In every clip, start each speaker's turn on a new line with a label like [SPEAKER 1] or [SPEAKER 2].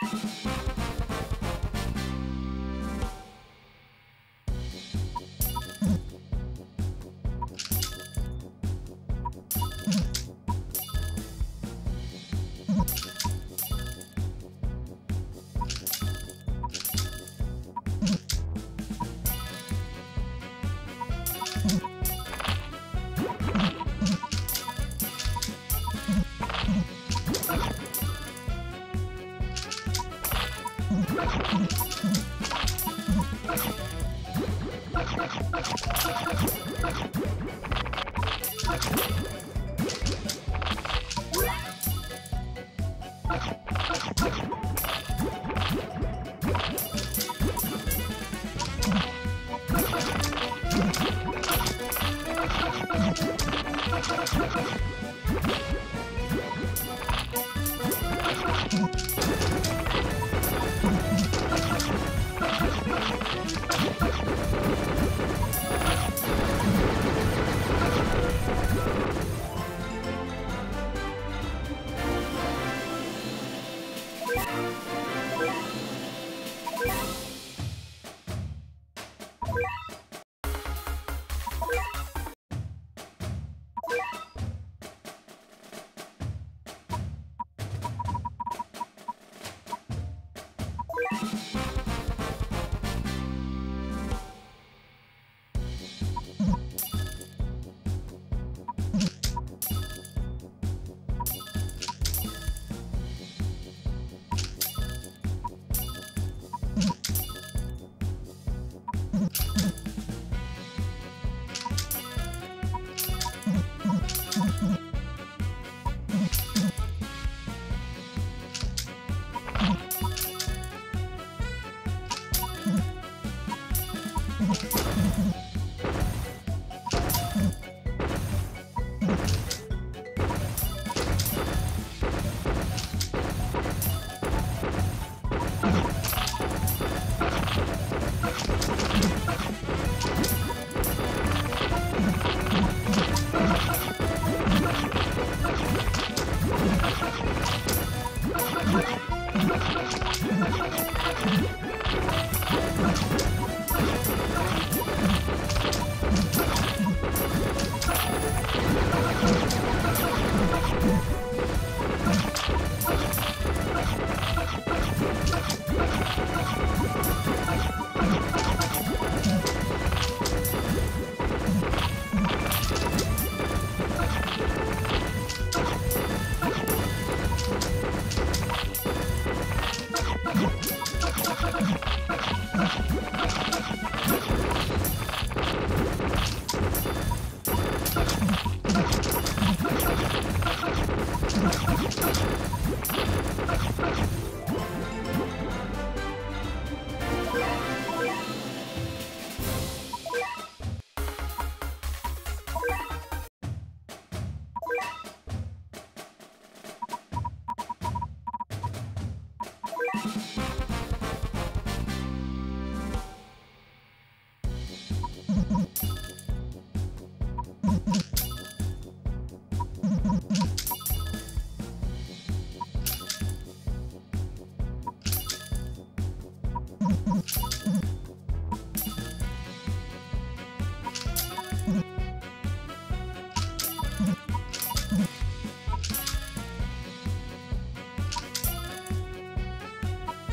[SPEAKER 1] Thank you Let's go. Yeah.
[SPEAKER 2] Thank you.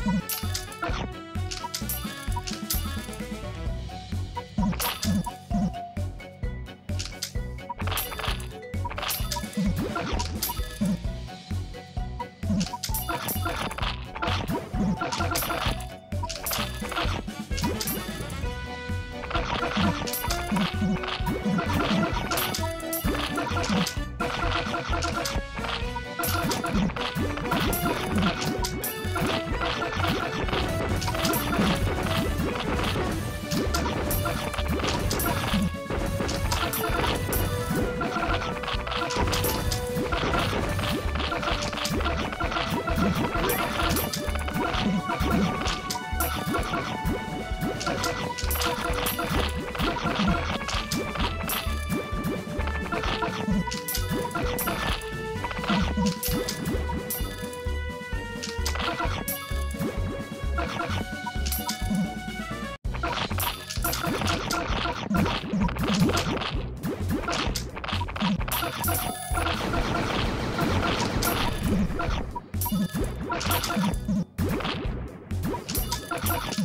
[SPEAKER 2] you
[SPEAKER 1] you